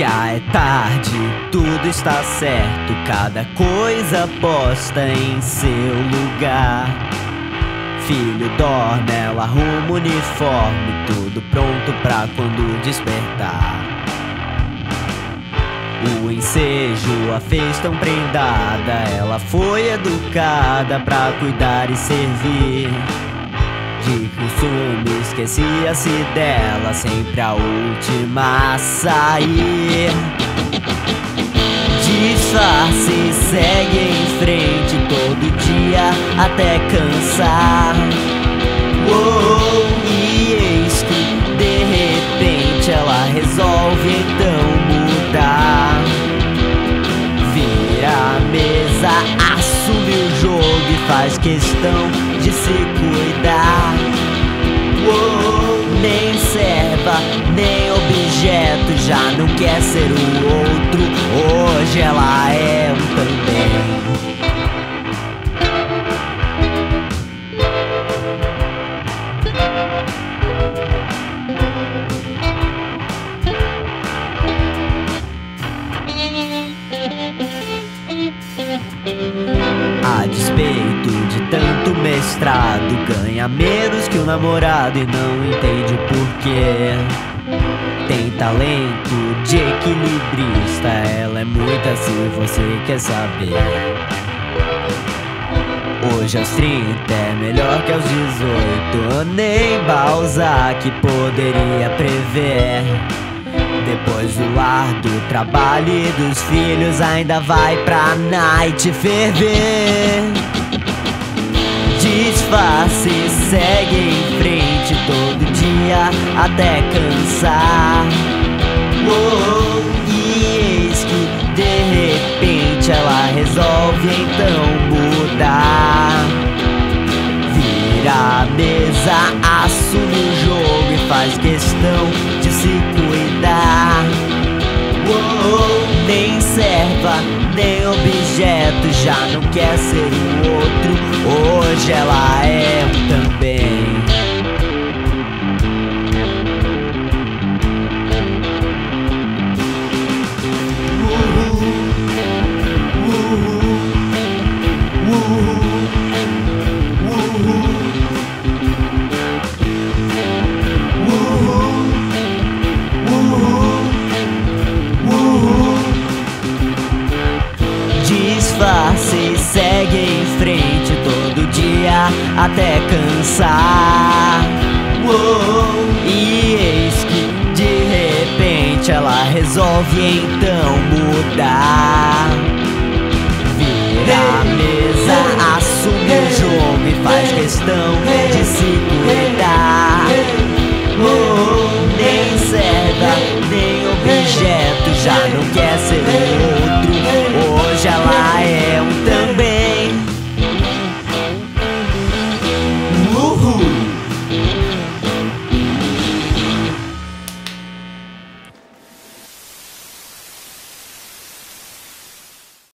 Já é tarde, tudo está certo, cada coisa posta em seu lugar. Filho dorme, ela arruma o uniforme, tudo pronto pra quando despertar. O ensejo a fez tão prendada, ela foi educada pra cuidar e servir. De costume, esquecia-se dela, sempre a última a sair. Disfarce, segue em frente todo dia até cansar. Uou, e eis que de repente ela resolve então mudar. Vira a mesa, assume o jogo e faz questão de se cuidar. Uou, nem serva, nem objeto, já não quer ser o outro. Hoje ela é um também. A despeito de ganha menos que o namorado e não entende porquê. Tem talento de equilibrista, ela é muita se você quer saber. Hoje aos 30 é melhor que aos 18, nem Balzac poderia prever. Depois do lar, do trabalho e dos filhos, ainda vai pra night ferver. Disfarce, segue em frente todo dia até cansar. Uou, e eis que de repente ela resolve então mudar. Vira a mesa, assume o jogo e faz questão de se cuidar. Uou, nem serva, nem objeto, já não quer ser o outro. Hoje até cansar. Uou, e eis que de repente ela resolve então mudar. Vira a mesa, assume o jogo e faz questão de se cuidar. Uou, nem serva, nem objeto, já não quer ser